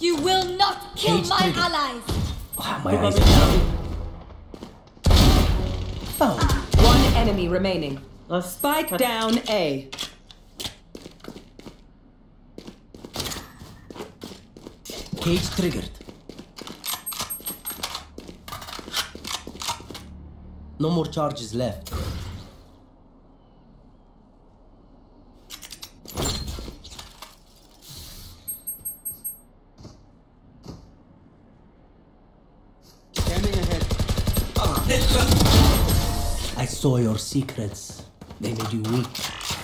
You will not kill Cage my trigger. allies! Ah, my eyes are Found. One enemy remaining. Let's Spike down A. Cage triggered. No more charges left. I saw your secrets. They made you weak.